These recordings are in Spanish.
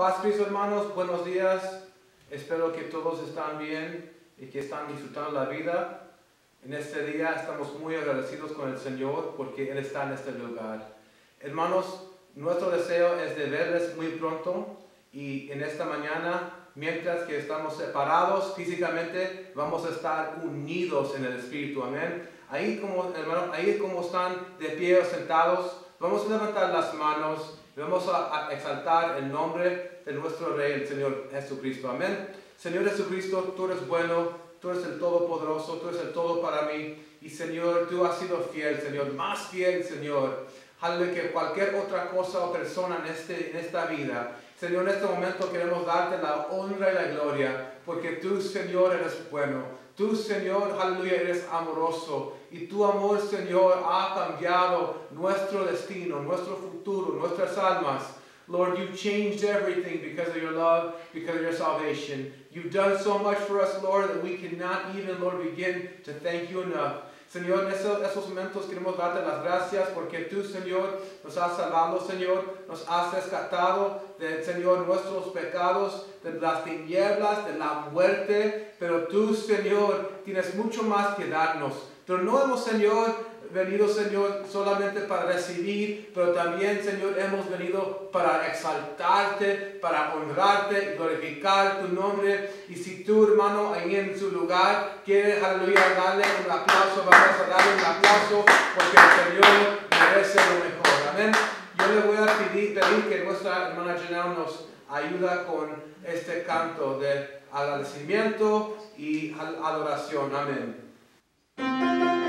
Paz Cristo hermanos, buenos días. Espero que todos están bien y que están disfrutando la vida. En este día estamos muy agradecidos con el Señor porque Él está en este lugar. Hermanos, nuestro deseo es de verles muy pronto y en esta mañana, mientras que estamos separados físicamente, vamos a estar unidos en el Espíritu. Amén. Ahí como, hermanos, ahí como están de pie o sentados, vamos a levantar las manos Vamos a, exaltar el nombre de nuestro Rey, el Señor Jesucristo. Amén. Señor Jesucristo, tú eres bueno, tú eres el Todopoderoso, tú eres el todo para mí. Y Señor, tú has sido fiel, Señor, más fiel, Señor. Aleluya, que cualquier otra cosa o persona en, este, en esta vida. Señor, en este momento queremos darte la honra y la gloria, porque tú, Señor, eres bueno. Tú, Señor, aleluya, eres amoroso. Y tu amor, Señor, ha cambiado nuestro destino, nuestro futuro, nuestras almas. Lord, you changed everything because of your love, because of your salvation. You've done so much for us, Lord, that we cannot even, Lord, begin to thank you enough. Señor, en esos, esos, momentos queremos darte las gracias porque tú, Señor, nos has salvado, Señor, nos has rescatado de, Señor, nuestros pecados, de las tinieblas, de la muerte, pero tú, Señor, tienes mucho más que darnos. Pero no hemos, Señor, venido, Señor, solamente para recibir, pero también, Señor, hemos venido para exaltarte, para honrarte glorificar tu nombre. Y si tú, hermano, ahí en su lugar, quieres, aleluya, darle un aplauso, vamos a darle un aplauso, porque el Señor merece lo mejor. Amén. Yo le voy a pedir, pedir que nuestra hermana Janelle nos ayuda con este canto de agradecimiento y adoración. Amén. Música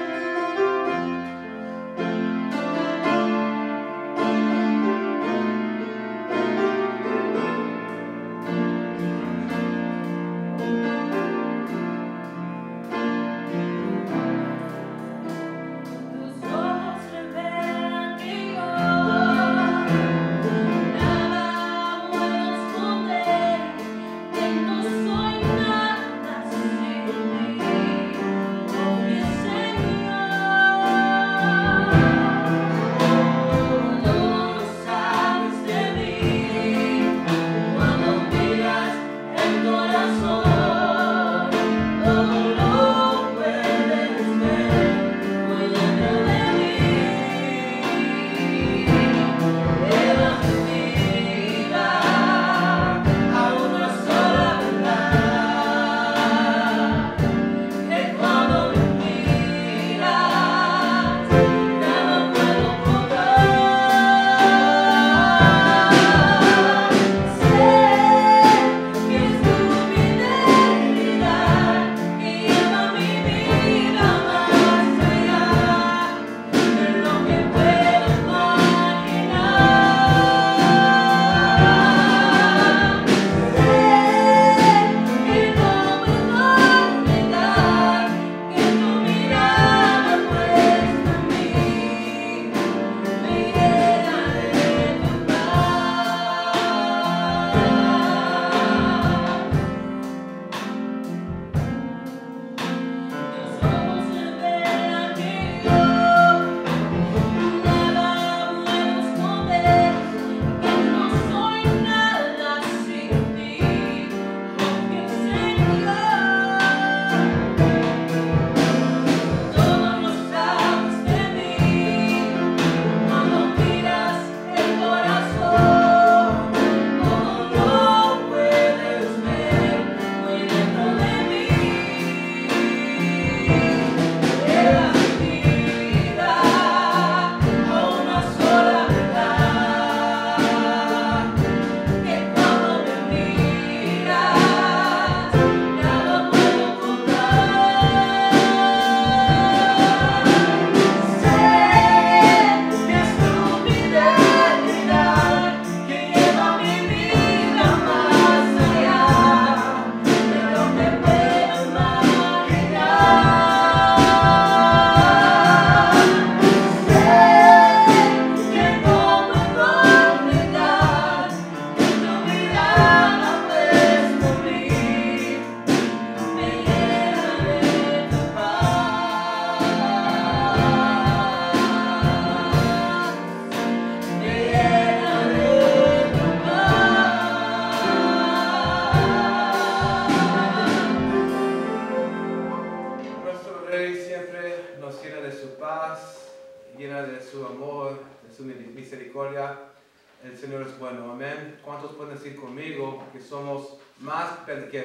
que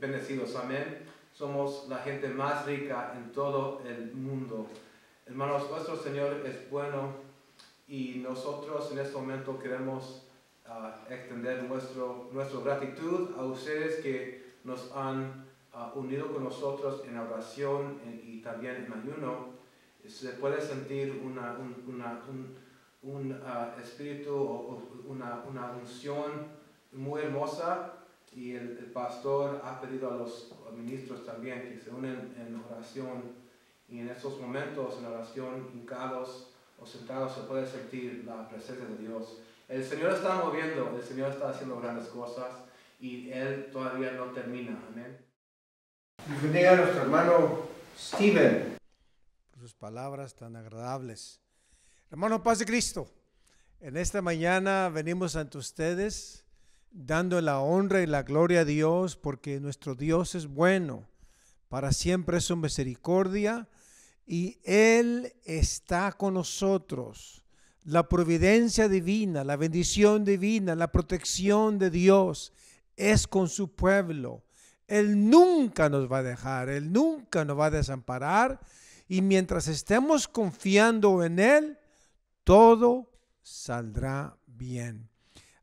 bendecidos, amén? Somos la gente más rica en todo el mundo. Hermanos, nuestro Señor es bueno y nosotros en este momento queremos ah, extender nuestro, nuestra gratitud a ustedes que nos han ah, unido con nosotros en oración y también en ayuno. Se puede sentir una, un, ah, espíritu o una, una, unción muy hermosa y el, el, pastor ha pedido a los ministros también que se unen en oración y en esos momentos en oración, hincados o sentados, se puede sentir la presencia de Dios. El Señor está moviendo, el Señor está haciendo grandes cosas y Él todavía no termina. Amén. Bendiga a nuestro hermano Steven. Por sus palabras tan agradables. Hermano Paz de Cristo, en esta mañana venimos ante ustedes dando la honra y la gloria a Dios porque nuestro Dios es bueno. Para siempre es su misericordia y Él está con nosotros. La providencia divina, la bendición divina, la protección de Dios es con su pueblo. Él nunca nos va a dejar, Él nunca nos va a desamparar. Y mientras estemos confiando en Él, todo saldrá bien.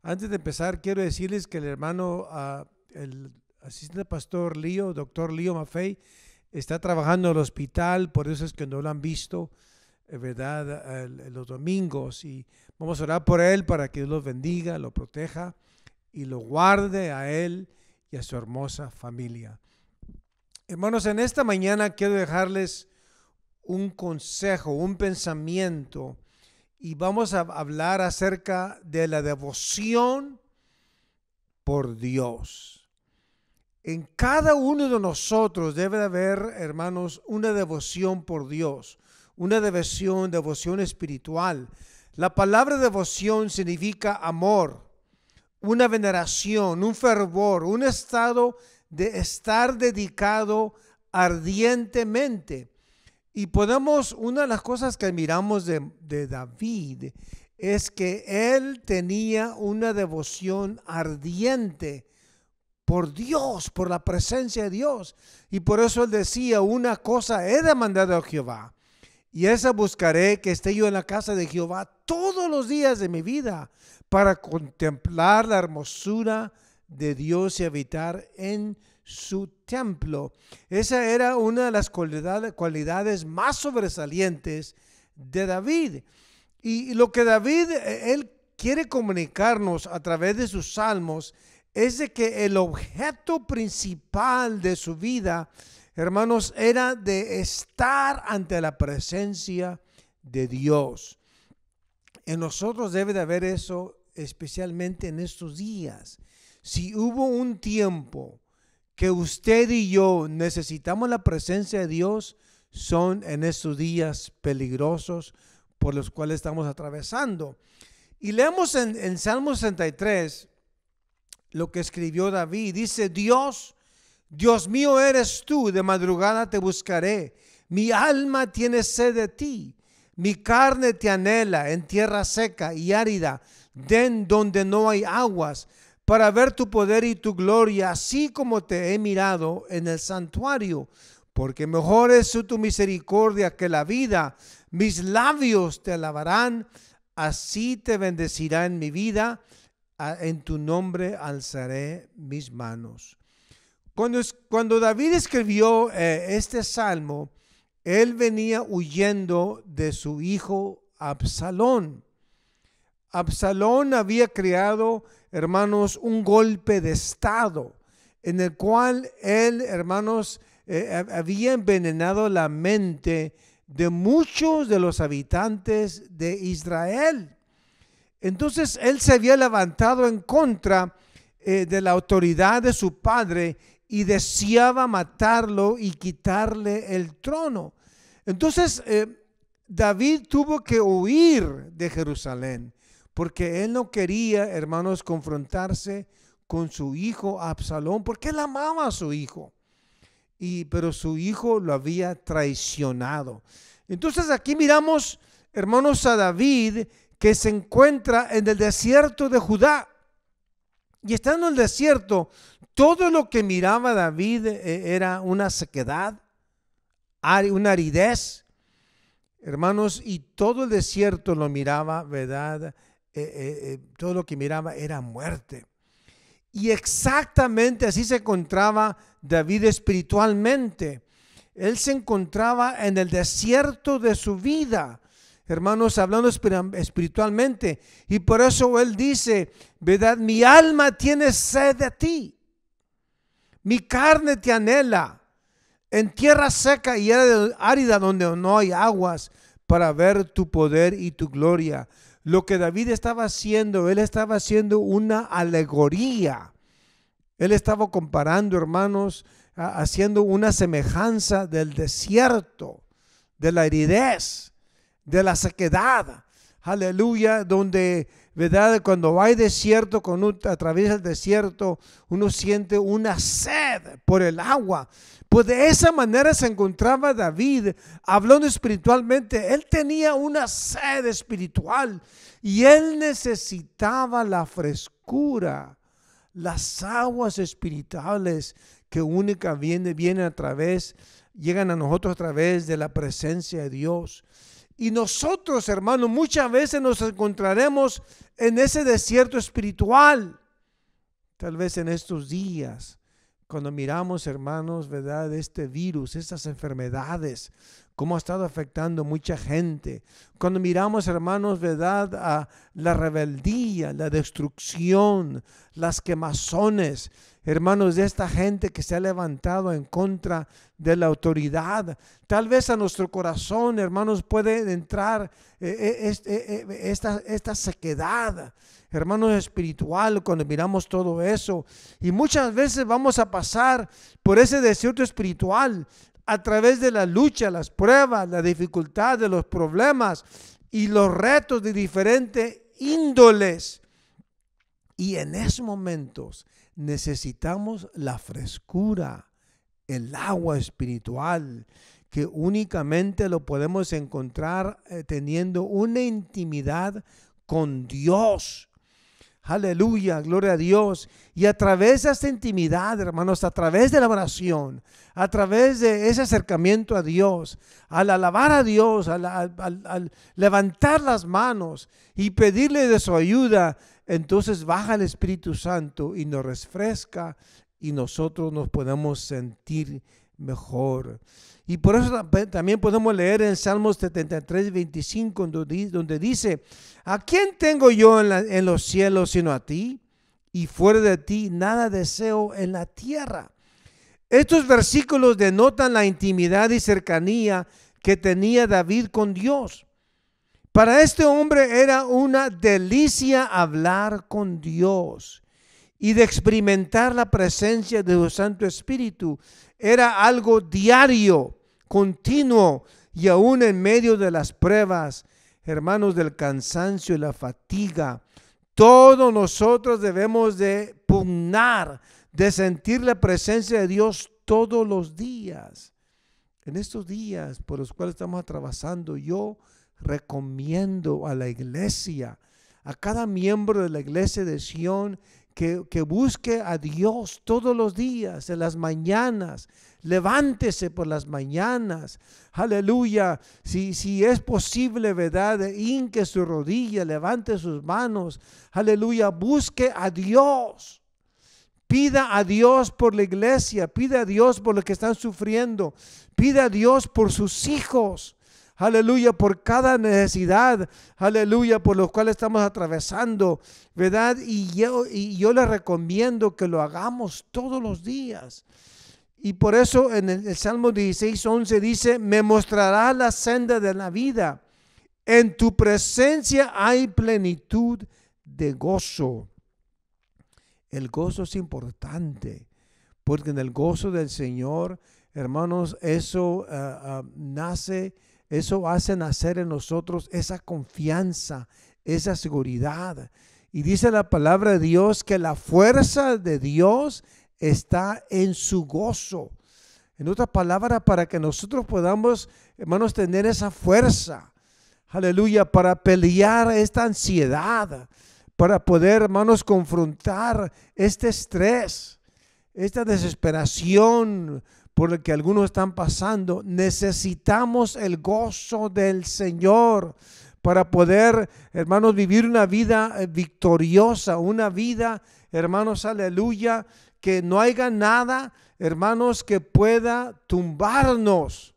Antes de empezar, quiero decirles que el hermano, uh, el asistente pastor Lío, doctor Lío Maffei, está trabajando en el hospital, por eso es que no lo han visto, eh, ¿verdad? los domingos. Y vamos a orar por él para que Dios lo bendiga, lo proteja y lo guarde a él y a su hermosa familia. Hermanos, en esta mañana quiero dejarles un consejo, un pensamiento, y vamos a hablar acerca de la devoción por Dios. En cada uno de nosotros debe haber, hermanos, una devoción por Dios, una devoción, devoción espiritual. La palabra devoción significa amor, una veneración, un fervor, un estado de estar dedicado ardientemente. Y podemos, una de las cosas que admiramos de, de David es que él tenía una devoción ardiente por Dios, por la presencia de Dios. Y por eso él decía, una cosa he demandado a Jehová, y esa buscaré que esté yo en la casa de Jehová todos los días de mi vida, para contemplar la hermosura de Dios y habitar en su templo. Esa era una de las cualidades más sobresalientes de David. Y lo que David, eh, él quiere comunicarnos a través de sus salmos, es de que el objeto principal de su vida, hermanos, era de estar ante la presencia de Dios. En nosotros debe de haber eso, especialmente en estos días. Si hubo un tiempo que usted y yo necesitamos la presencia de Dios, son en estos días peligrosos por los cuales estamos atravesando. Y leemos en, en Salmo 63, lo que escribió David. Dice, Dios, Dios mío eres tú, de madrugada te buscaré. Mi alma tiene sed de ti. Mi carne te anhela en tierra seca y árida, den donde no hay aguas, para ver tu poder y tu gloria, así como te he mirado en el santuario. Porque mejor es tu misericordia que la vida. Mis labios te alabarán, así te bendecirá en mi vida en tu nombre alzaré mis manos. Cuando, cuando David escribió eh, este salmo, él venía huyendo de su hijo Absalón. Absalón había creado, hermanos, un golpe de estado en el cual él, hermanos, eh, había envenenado la mente de muchos de los habitantes de Israel. Entonces él se había levantado en contra eh, de la autoridad de su padre y deseaba matarlo y quitarle el trono. Entonces eh, David tuvo que huir de Jerusalén porque él no quería, hermanos, confrontarse con su hijo Absalón porque él amaba a su hijo. Y, pero su hijo lo había traicionado. Entonces aquí miramos, hermanos, a David que se encuentra en el desierto de Judá. Y estando en el desierto, todo lo que miraba David eh, era una sequedad, una aridez, hermanos, y todo el desierto lo miraba, ¿verdad? Eh, todo lo que miraba era muerte. Y exactamente así se encontraba David espiritualmente. Él se encontraba en el desierto de su vida, hermanos, hablando espiritualmente. Y por eso Él dice, verdad, mi alma tiene sed de ti. Mi carne te anhela en tierra seca y árida donde no hay aguas para ver tu poder y tu gloria. Lo que David estaba haciendo, él estaba haciendo una alegoría. Él estaba comparando, hermanos, haciendo una semejanza del desierto, de la aridez, de la sequedad. Aleluya, donde, ¿verdad? Cuando hay desierto, cuando a través del desierto, uno siente una sed por el agua. Pues de esa manera se encontraba David hablando espiritualmente. Él tenía una sed espiritual y él necesitaba la frescura, las aguas espirituales que única viene, vienen a través, llegan a nosotros a través de la presencia de Dios. Y nosotros, hermanos, muchas veces nos encontraremos en ese desierto espiritual. Tal vez en estos días cuando miramos, hermanos, ¿verdad? Este virus, estas enfermedades, cómo ha estado afectando mucha gente. Cuando miramos, hermanos, ¿verdad? A la rebeldía, la destrucción, las quemazones, hermanos, de esta gente que se ha levantado en contra de la autoridad. Tal vez a nuestro corazón, hermanos, puede entrar eh, eh, eh, esta, esta sequedad hermanos, espiritual, cuando miramos todo eso. Y muchas veces vamos a pasar por ese desierto espiritual a través de la lucha, las pruebas, la dificultad de los problemas y los retos de diferentes índoles. Y en esos momentos necesitamos la frescura, el agua espiritual, que únicamente lo podemos encontrar eh, teniendo una intimidad con Dios. Aleluya, gloria a Dios. Y a través de esta intimidad, hermanos, a través de la oración, a través de ese acercamiento a Dios, al alabar a Dios, al, levantar las manos y pedirle de su ayuda, entonces baja el Espíritu Santo y nos refresca y nosotros nos podemos sentir mejor. Y por eso también podemos leer en Salmos 73, 25, donde dice, ¿a quién tengo yo en, los cielos sino a ti? Y fuera de ti nada deseo en la tierra. Estos versículos denotan la intimidad y cercanía que tenía David con Dios. Para este hombre era una delicia hablar con Dios y de experimentar la presencia de su Santo Espíritu. Era algo diario continuo y aún en medio de las pruebas, hermanos, del cansancio y la fatiga, todos nosotros debemos de pugnar, de sentir la presencia de Dios todos los días. En estos días por los cuales estamos atravesando, yo recomiendo a la iglesia, a cada miembro de la iglesia de Sion, que, que, busque a Dios todos los días, en las mañanas, Levántese por las mañanas. Aleluya. Si, si es posible, ¿verdad? Inque su rodilla, levante sus manos. Aleluya. Busque a Dios. Pida a Dios por la iglesia. Pida a Dios por lo que están sufriendo. Pida a Dios por sus hijos. Aleluya, por cada necesidad, aleluya, por los cuales estamos atravesando, ¿verdad? Y yo, y yo les recomiendo que lo hagamos todos los días. Y por eso en el, Salmo 16, 11 dice, me mostrará la senda de la vida. En tu presencia hay plenitud de gozo. El gozo es importante, porque en el gozo del Señor, hermanos, eso ah, ah, nace, eso hace nacer en nosotros esa confianza, esa seguridad. Y dice la palabra de Dios que la fuerza de Dios está en su gozo. En otras palabras, para que nosotros podamos, hermanos, tener esa fuerza. aleluya, para pelear esta ansiedad, para poder, hermanos, confrontar este estrés, esta desesperación por el que algunos están pasando. Necesitamos el gozo del Señor para poder, hermanos, vivir una vida eh, victoriosa, una vida, hermanos, aleluya, que no haya nada, hermanos, que pueda tumbarnos.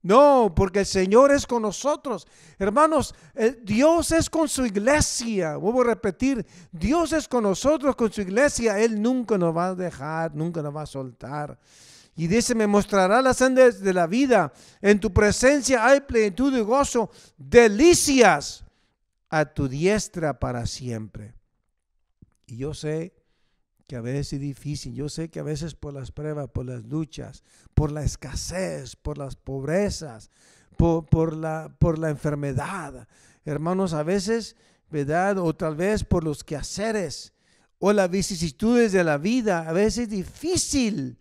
No, porque el Señor es con nosotros. Hermanos, eh, Dios es con su iglesia. Vuelvo a repetir, Dios es con nosotros, con su iglesia. Él nunca nos va a dejar, nunca nos va a soltar. Y dice, me mostrará las sendas de la vida. En tu presencia hay plenitud y gozo, delicias a tu diestra para siempre. Y yo sé que a veces es difícil, yo sé que a veces por las pruebas, por las luchas, por la escasez, por las pobrezas, por, la, por la enfermedad, hermanos, a veces, ¿verdad? O tal vez por los quehaceres o las vicisitudes de la vida, a veces es difícil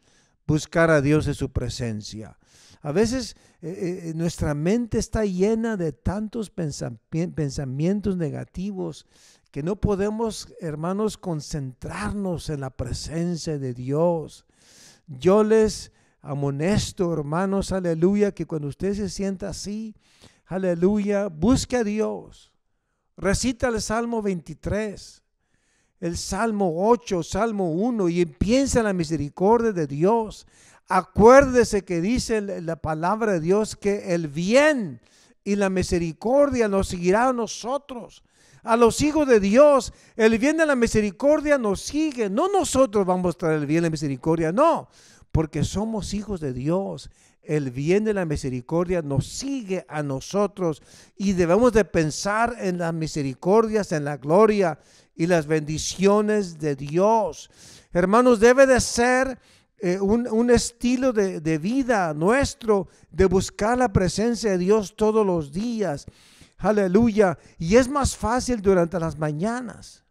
buscar a Dios en su presencia. A veces eh, eh, eh, nuestra mente está llena de tantos pensamientos negativos que no podemos, hermanos, concentrarnos en la presencia de Dios. Yo les amonesto, hermanos, aleluya, que cuando usted se sienta así, aleluya, busque a Dios. Recita el Salmo 23 el Salmo 8, Salmo 1 y piensa en la misericordia de Dios. Acuérdese que dice la palabra de Dios que el bien y la misericordia nos seguirá a nosotros. A los hijos de Dios, el bien y la misericordia nos sigue. No nosotros vamos a traer el bien y la misericordia, no, porque somos hijos de Dios. El bien de la misericordia nos sigue a nosotros y debemos de pensar en las misericordias, en la gloria y las bendiciones de Dios. Hermanos, debe de ser eh, un, estilo de, de vida nuestro de buscar la presencia de Dios todos los días. Aleluya. Y es más fácil durante las mañanas.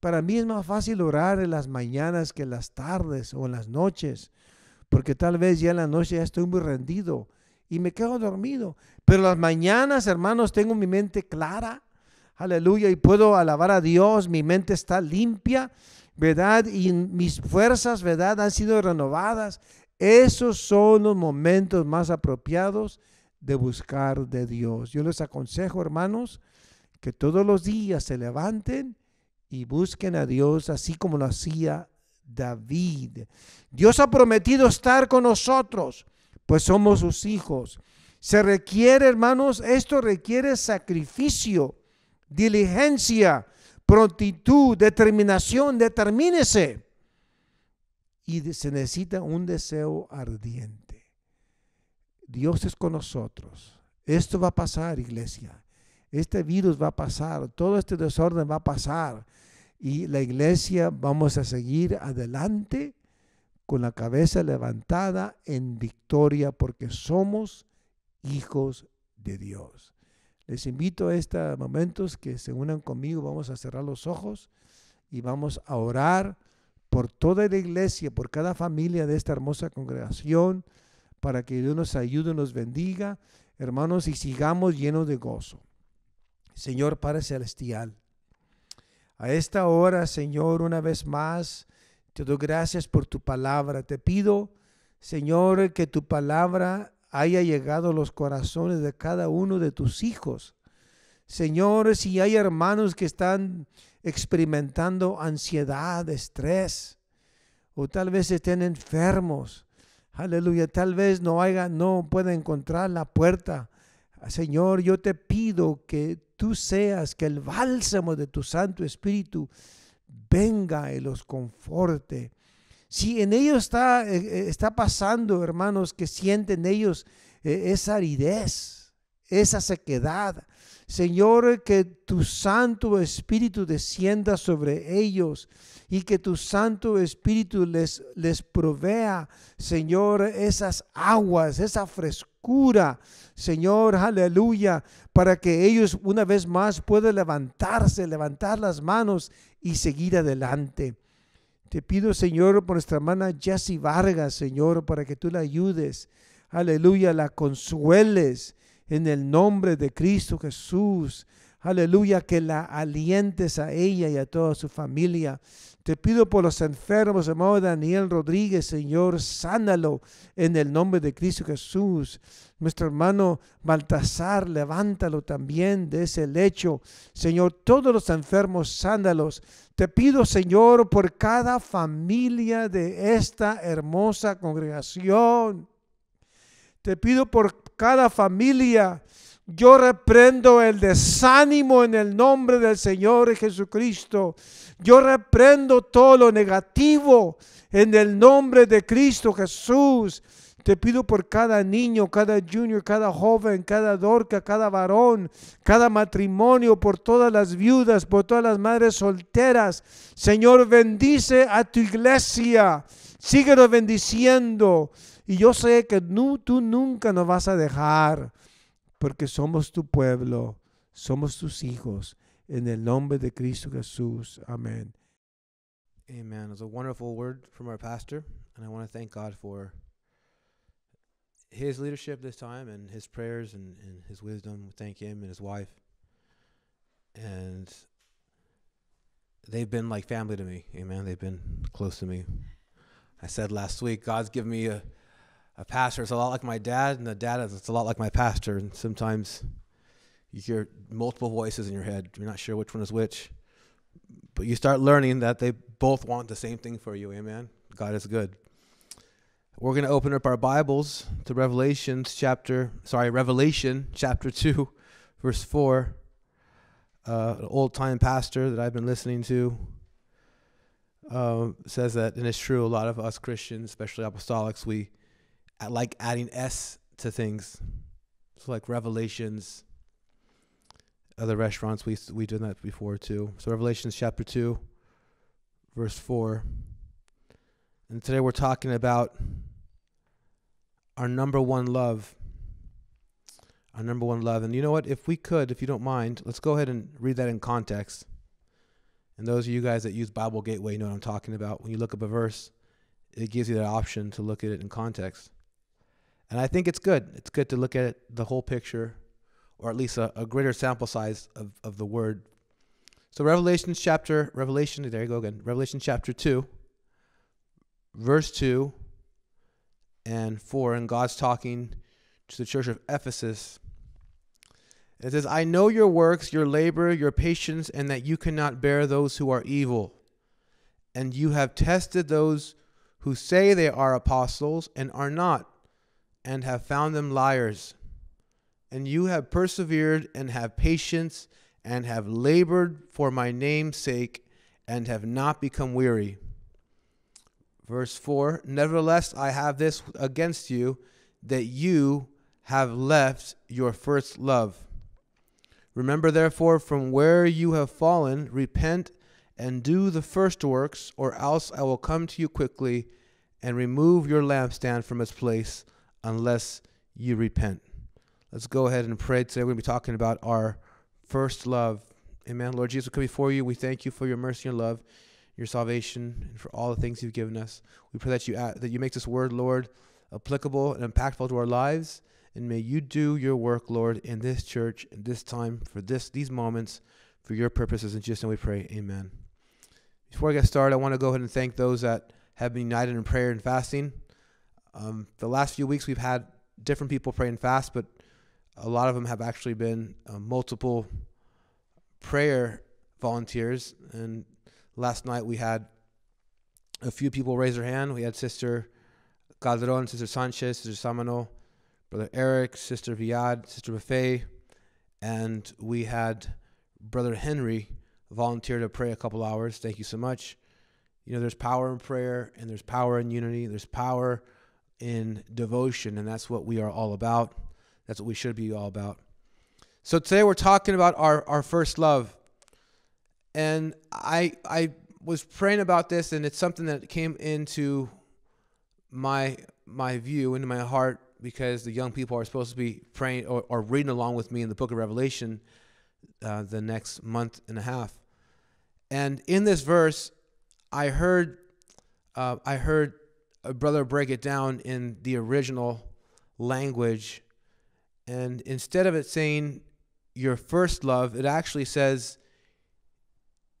Para mí es más fácil orar en las mañanas que en las tardes o en las noches, porque tal vez ya en la noche ya estoy muy rendido y me quedo dormido. Pero las mañanas, hermanos, tengo mi mente clara, aleluya, y puedo alabar a Dios, mi mente está limpia, ¿verdad? Y mis fuerzas, ¿verdad? Han sido renovadas. Esos son los momentos más apropiados de buscar de Dios. Yo les aconsejo, hermanos, que todos los días se levanten y busquen a Dios así como lo hacía David. Dios ha prometido estar con nosotros, pues somos sus hijos. Se requiere, hermanos, esto requiere sacrificio diligencia, prontitud, determinación, determínese. Y se necesita un deseo ardiente. Dios es con nosotros. Esto va a pasar, iglesia. Este virus va a pasar, todo este desorden va a pasar. Y la iglesia vamos a seguir adelante con la cabeza levantada en victoria porque somos hijos de Dios. Les invito a estos momentos que se unan conmigo. Vamos a cerrar los ojos y vamos a orar por toda la iglesia, por cada familia de esta hermosa congregación, para que Dios nos ayude nos bendiga, hermanos, y sigamos llenos de gozo. Señor Padre Celestial, a esta hora, Señor, una vez más, te doy gracias por tu palabra. Te pido, Señor, que tu palabra haya llegado a los corazones de cada uno de tus hijos. Señor, si hay hermanos que están experimentando ansiedad, estrés, o tal vez estén enfermos, aleluya, tal vez no haya, no pueda encontrar la puerta. Señor, yo te pido que tú seas, que el bálsamo de tu Santo Espíritu venga y los conforte. Si en ellos está, eh, eh, está pasando, hermanos, que sienten ellos eh, esa aridez, esa sequedad, Señor, que tu Santo Espíritu descienda sobre ellos y que tu Santo Espíritu les, les provea, Señor, esas aguas, esa frescura, Señor, aleluya, para que ellos una vez más puedan levantarse, levantar las manos y seguir adelante. Te pido, Señor, por nuestra hermana Jessie Vargas, Señor, para que tú la ayudes. Aleluya, la consueles en el nombre de Cristo Jesús. Aleluya, que la alientes a ella y a toda su familia. Te pido por los enfermos, hermano Daniel Rodríguez, Señor, sánalo en el nombre de Cristo Jesús. Nuestro hermano Baltasar, levántalo también de ese lecho. Señor, todos los enfermos, sándalos. Te pido, Señor, por cada familia de esta hermosa congregación. Te pido por cada familia. Yo reprendo el desánimo en el nombre del Señor Jesucristo. Yo reprendo todo lo negativo en el nombre de Cristo Jesús. Te pido por cada niño, cada junior, cada joven, cada dorca, cada varón, cada matrimonio, por todas las viudas, por todas las madres solteras. Señor, bendice a tu iglesia. Síguenos bendiciendo. Y yo sé que tú nunca nos vas a dejar, porque somos tu pueblo, somos tus hijos. En el nombre de Cristo Jesús. Amén. Amen. It's a wonderful word from our pastor, and I want to thank God for his leadership this time and his prayers and, and his wisdom. Thank him and his wife. And they've been like family to me. Amen. They've been close to me. I said last week, God's given me a, a pastor. It's a lot like my dad, and the dad is a lot like my pastor. And sometimes you hear multiple voices in your head. You're not sure which one is which. But you start learning that they both want the same thing for you. Amen. God is good. We're going to open up our Bibles to Revelations chapter, sorry, Revelation chapter 2, verse 4. Uh, an old time pastor that I've been listening to uh, says that, and it's true, a lot of us Christians, especially apostolics, we like adding S to things. So, like Revelations, other restaurants, we, we did that before too. So, Revelations chapter 2, verse 4. And today we're talking about our number one love. Our number one love. And you know what? If we could, if you don't mind, let's go ahead and read that in context. And those of you guys that use Bible Gateway know what I'm talking about. When you look up a verse, it gives you that option to look at it in context. And I think it's good. It's good to look at the whole picture, or at least a, a greater sample size of, of the word. So Revelation chapter, Revelation, there you go again. Revelation chapter 2, verse 2 and 4, and God's talking to the church of Ephesus. It says, I know your works, your labor, your patience, and that you cannot bear those who are evil. And you have tested those who say they are apostles and are not, and have found them liars. And you have persevered and have patience and have labored for my name's sake and have not become weary. Verse 4 Nevertheless, I have this against you, that you have left your first love. Remember, therefore, from where you have fallen, repent and do the first works, or else I will come to you quickly and remove your lampstand from its place, unless you repent. Let's go ahead and pray today. We're going to be talking about our first love. Amen. Lord Jesus, we come before you. We thank you for your mercy and love your salvation, and for all the things you've given us. We pray that you that you make this word, Lord, applicable and impactful to our lives, and may you do your work, Lord, in this church, in this time, for this these moments, for your purposes. And just name we pray. Amen. Before I get started, I want to go ahead and thank those that have been united in prayer and fasting. Um, the last few weeks, we've had different people pray and fast, but a lot of them have actually been uh, multiple prayer volunteers, and Last night we had a few people raise their hand. We had Sister Calderon, Sister Sanchez, Sister Samano, Brother Eric, Sister Viad, Sister Buffet, and we had Brother Henry volunteer to pray a couple hours. Thank you so much. You know, there's power in prayer and there's power in unity. There's power in devotion, and that's what we are all about. That's what we should be all about. So today we're talking about our, our first love and I I was praying about this, and it's something that came into my my view, into my heart, because the young people are supposed to be praying or, or reading along with me in the Book of Revelation uh, the next month and a half. And in this verse, I heard uh, I heard brother break it down in the original language, And instead of it saying your first love, it actually says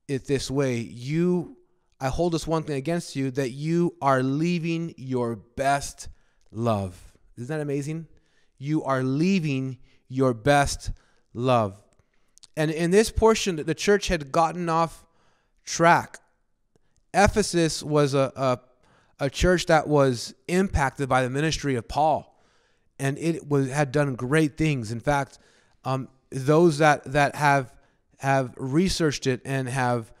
it this way You, I hold this one thing against you that you are leaving your best love. Isn't that amazing? You are leaving your best love. And in this portion, the church had gotten off track. Ephesus was a, a, a church that was impacted by the ministry of Paul and it was had done great things. In fact, um, those that that have have researched it and have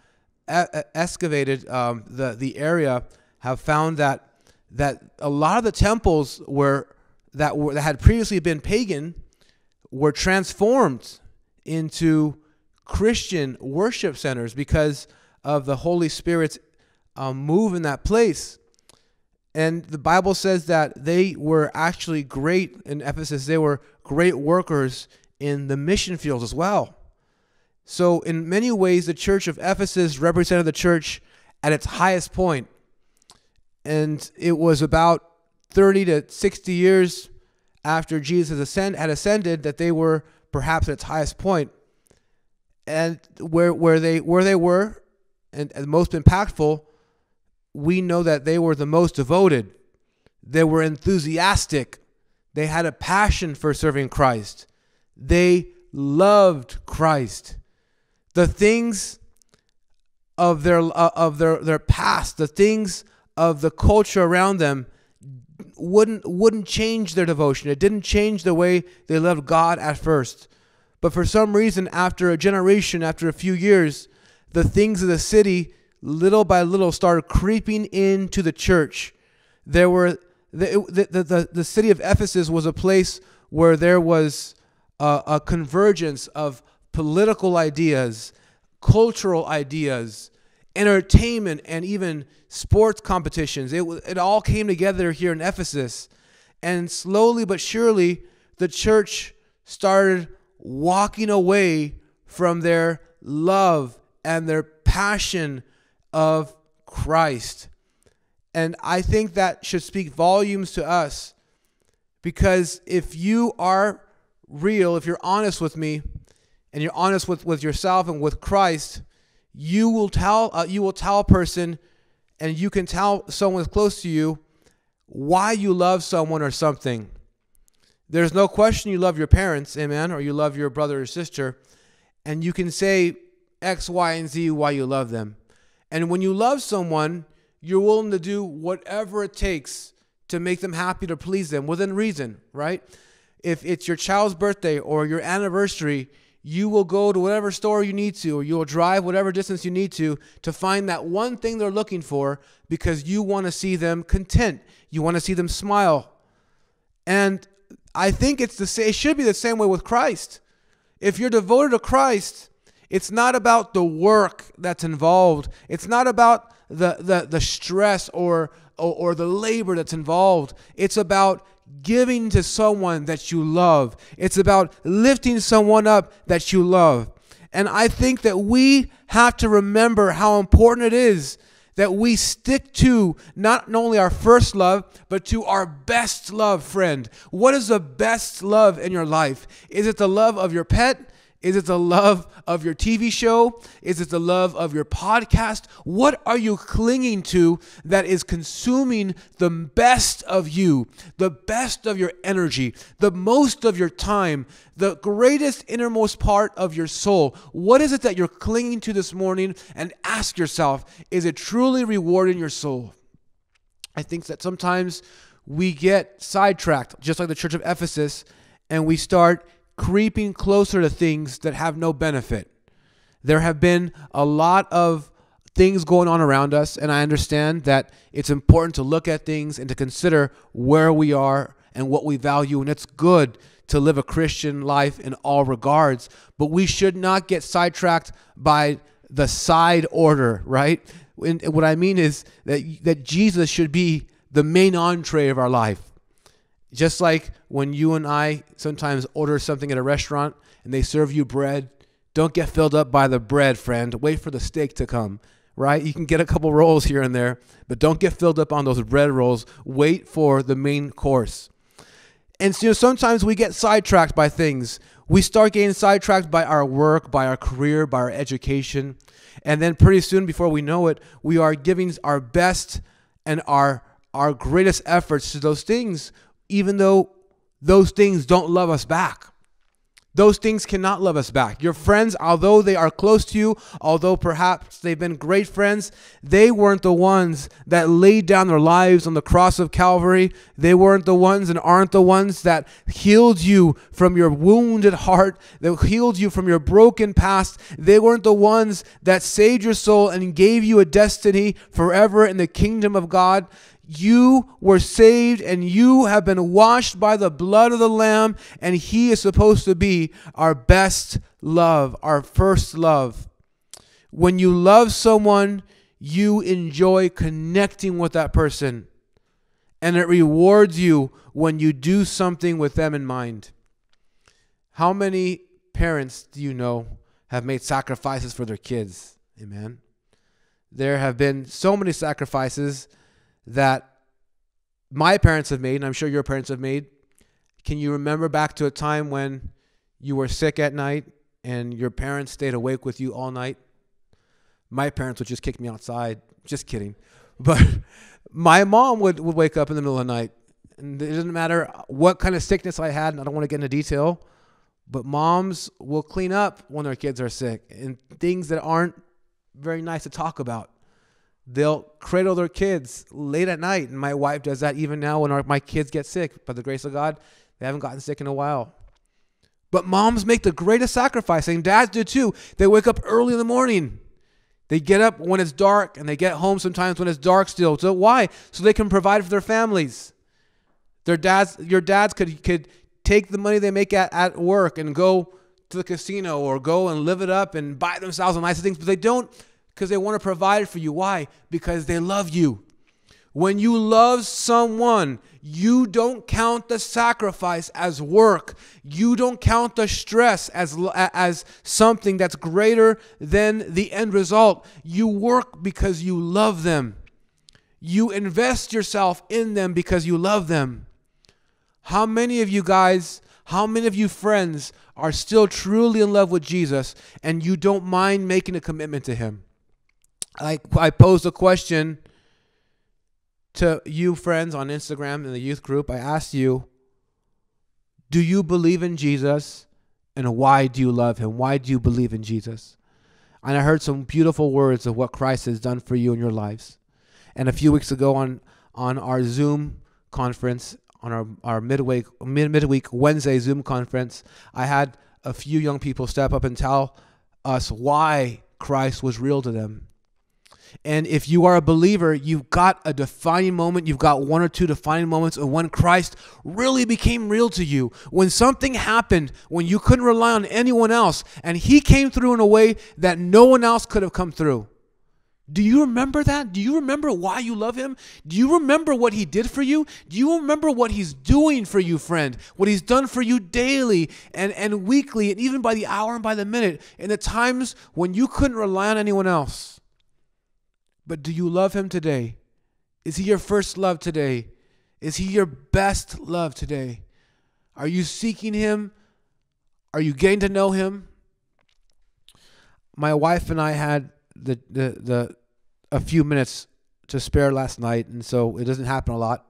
excavated um, the the area have found that that a lot of the temples were that were that had previously been pagan were transformed into Christian worship centers because of the Holy Spirit's um, move in that place. And the Bible says that they were actually great in Ephesus. They were great workers in the mission fields as well. So, in many ways, the church of Ephesus represented the church at its highest point. And it was about 30 to 60 years after Jesus had ascended that they were perhaps at its highest point. And where, where, they, where they were, and, and most impactful, we know that they were the most devoted. They were enthusiastic. They had a passion for serving Christ. They loved Christ. The things of their uh, of their their past, the things of the culture around them wouldn't wouldn't change their devotion. It didn't change the way they loved God at first. But for some reason after a generation, after a few years, the things of the city little by little started creeping into the church. There were the, the, the, the city of Ephesus was a place where there was a, a convergence of political ideas, cultural ideas, entertainment, and even sports competitions. It, it all came together here in Ephesus. And slowly but surely, the church started walking away from their love and their passion of Christ. And I think that should speak volumes to us because if you are real, if you're honest with me, and you're honest with, with yourself and with Christ, you will tell uh, you will tell a person, and you can tell someone close to you why you love someone or something. There's no question you love your parents, amen, or you love your brother or sister, and you can say X, Y, and Z why you love them. And when you love someone, you're willing to do whatever it takes to make them happy, to please them within reason, right? If it's your child's birthday or your anniversary, you will go to whatever store you need to, or you will drive whatever distance you need to to find that one thing they're looking for because you want to see them content. You want to see them smile. And I think it's the it should be the same way with Christ. If you're devoted to Christ, it's not about the work that's involved. It's not about the, the, the stress or, or, or the labor that's involved. It's about giving to someone that you love. It's about lifting someone up that you love. And I think that we have to remember how important it is that we stick to not only our first love, but to our best love, friend. What is the best love in your life? Is it the love of your pet? Is it the love of your TV show? Is it the love of your podcast? What are you clinging to that is consuming the best of you, the best of your energy, the most of your time, the greatest innermost part of your soul? What is it that you're clinging to this morning? And ask yourself, is it truly rewarding your soul? I think that sometimes we get sidetracked, just like the church of Ephesus, and we start creeping closer to things that have no benefit. There have been a lot of things going on around us, and I understand that it's important to look at things and to consider where we are and what we value, and it's good to live a Christian life in all regards, but we should not get sidetracked by the side order, right? And what I mean is that that Jesus should be the main entree of our life. Just like when you and I sometimes order something at a restaurant and they serve you bread, don't get filled up by the bread, friend. Wait for the steak to come, right? You can get a couple rolls here and there, but don't get filled up on those bread rolls. Wait for the main course. And so sometimes we get sidetracked by things. We start getting sidetracked by our work, by our career, by our education. And then pretty soon, before we know it, we are giving our best and our, our greatest efforts to those things, even though those things don't love us back. Those things cannot love us back. Your friends, although they are close to you, although perhaps they've been great friends, they weren't the ones that laid down their lives on the cross of Calvary. They weren't the ones and aren't the ones that healed you from your wounded heart, that healed you from your broken past. They weren't the ones that saved your soul and gave you a destiny forever in the kingdom of God. You were saved and you have been washed by the blood of the Lamb, and He is supposed to be our best love, our first love. When you love someone, you enjoy connecting with that person, and it rewards you when you do something with them in mind. How many parents do you know have made sacrifices for their kids? Amen. There have been so many sacrifices that my parents have made, and I'm sure your parents have made. Can you remember back to a time when you were sick at night and your parents stayed awake with you all night? My parents would just kick me outside. Just kidding. But my mom would, would wake up in the middle of the night. And it doesn't matter what kind of sickness I had, and I don't want to get into detail, but moms will clean up when their kids are sick and things that aren't very nice to talk about. They'll cradle their kids late at night, and my wife does that even now when our, my kids get sick. By the grace of God, they haven't gotten sick in a while. But moms make the greatest sacrifice, and dads do too. They wake up early in the morning. They get up when it's dark, and they get home sometimes when it's dark still. So why? So they can provide for their families. Their dads, your dads could could take the money they make at, at work and go to the casino or go and live it up and buy themselves a nice things, but they don't because they want to provide for you. Why? Because they love you. When you love someone, you don't count the sacrifice as work. You don't count the stress as, as something that's greater than the end result. You work because you love them. You invest yourself in them because you love them. How many of you guys, how many of you friends are still truly in love with Jesus and you don't mind making a commitment to Him? I, I posed a question to you friends on Instagram in the youth group. I asked you, do you believe in Jesus and why do you love him? Why do you believe in Jesus? And I heard some beautiful words of what Christ has done for you in your lives. And a few weeks ago on on our Zoom conference, on our, our midweek mid, midweek Wednesday Zoom conference, I had a few young people step up and tell us why Christ was real to them. And if you are a believer, you've got a defining moment. You've got one or two defining moments of when Christ really became real to you. When something happened, when you couldn't rely on anyone else, and He came through in a way that no one else could have come through. Do you remember that? Do you remember why you love him? Do you remember what he did for you? Do you remember what he's doing for you, friend? What he's done for you daily and, and weekly and even by the hour and by the minute in the times when you couldn't rely on anyone else? But do you love him today? Is he your first love today? Is he your best love today? Are you seeking him? Are you getting to know him? My wife and I had the, the, the a few minutes to spare last night, and so it doesn't happen a lot.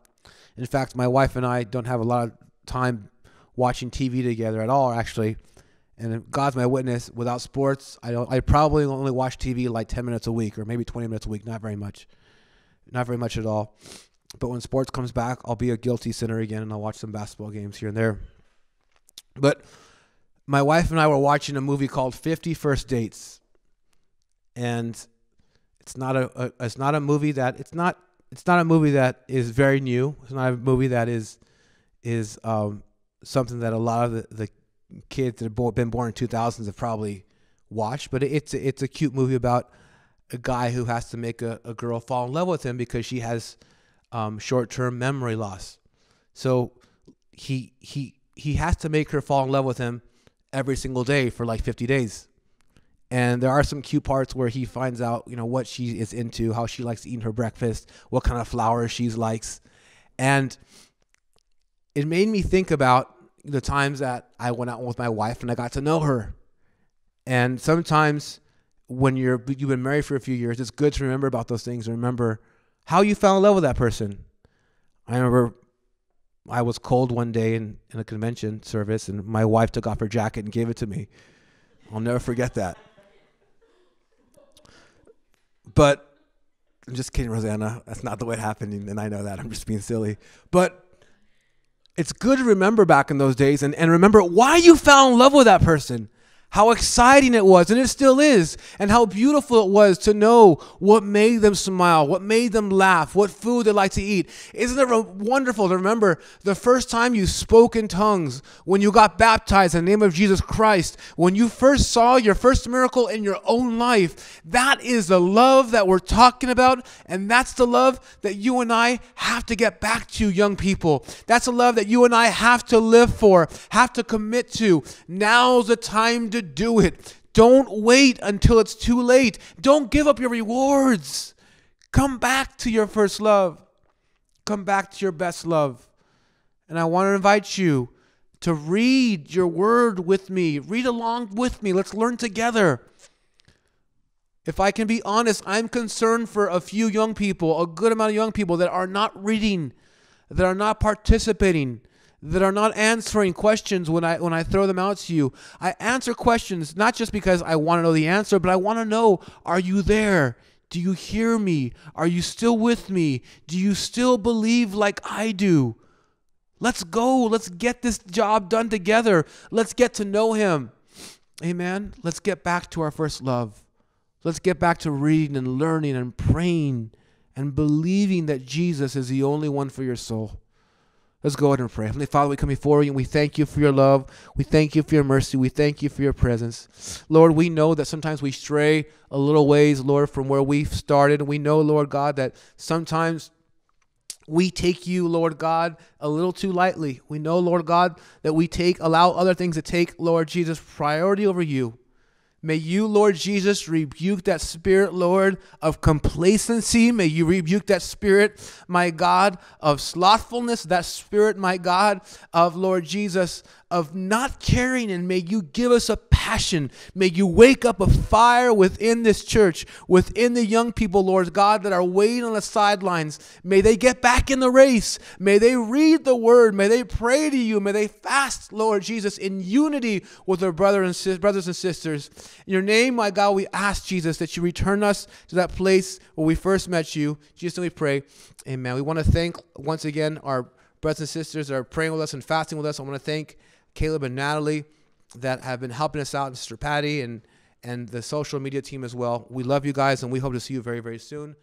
In fact, my wife and I don't have a lot of time watching TV together at all, actually. And God's my witness. Without sports, I don't. I probably only watch TV like ten minutes a week, or maybe twenty minutes a week. Not very much, not very much at all. But when sports comes back, I'll be a guilty sinner again, and I'll watch some basketball games here and there. But my wife and I were watching a movie called Fifty First Dates, and it's not a, a it's not a movie that it's not it's not a movie that is very new. It's not a movie that is is um, something that a lot of the, the kids that have been born in 2000s have probably watched, but it's it's a cute movie about a guy who has to make a, a girl fall in love with him because she has um, short-term memory loss. So he he he has to make her fall in love with him every single day for like 50 days. And there are some cute parts where he finds out, you know, what she is into, how she likes eating her breakfast, what kind of flowers she likes. And it made me think about the times that I went out with my wife and I got to know her. And sometimes when you're you've been married for a few years, it's good to remember about those things and remember how you fell in love with that person. I remember I was cold one day in, in a convention service and my wife took off her jacket and gave it to me. I'll never forget that. But I'm just kidding, Rosanna. That's not the way it happened, and I know that. I'm just being silly. But it's good to remember back in those days and, and remember why you fell in love with that person how exciting it was, and it still is, and how beautiful it was to know what made them smile, what made them laugh, what food they like to eat. Isn't it wonderful to remember the first time you spoke in tongues, when you got baptized in the name of Jesus Christ, when you first saw your first miracle in your own life? That is the love that we're talking about, and that's the love that you and I have to get back to, young people. That's the love that you and I have to live for, have to commit to. Now's the time to do it. Don't wait until it's too late. Don't give up your rewards. Come back to your first love. Come back to your best love. And I want to invite you to read your word with me. Read along with me. Let's learn together. If I can be honest, I'm concerned for a few young people, a good amount of young people that are not reading, that are not participating that are not answering questions when I when I throw them out to you. I answer questions not just because I want to know the answer, but I want to know are you there? Do you hear me? Are you still with me? Do you still believe like I do? Let's go. Let's get this job done together. Let's get to know him. Amen. Let's get back to our first love. Let's get back to reading and learning and praying and believing that Jesus is the only one for your soul. Let's go ahead and pray. Heavenly Father, we come before you and we thank you for your love. We thank you for your mercy. We thank you for your presence. Lord, we know that sometimes we stray a little ways, Lord, from where we've started. We know, Lord God, that sometimes we take you, Lord God, a little too lightly. We know, Lord God, that we take, allow other things to take, Lord Jesus, priority over you. May you, Lord Jesus, rebuke that spirit, Lord, of complacency. May you rebuke that spirit, my God, of slothfulness, that spirit, my God, of Lord Jesus, of not caring, and may you give us a passion. May you wake up a fire within this church, within the young people, Lord God, that are waiting on the sidelines. May they get back in the race. May they read the word. May they pray to you. May they fast, Lord Jesus, in unity with their brother and brothers and sisters. In your name, my God, we ask, Jesus, that you return us to that place where we first met you. Jesus, and we pray. Amen. We want to thank once again our brothers and sisters that are praying with us and fasting with us. I want to thank Caleb and Natalie that have been helping us out, Mr. Patty and and the social media team as well. We love you guys, and we hope to see you very, very soon.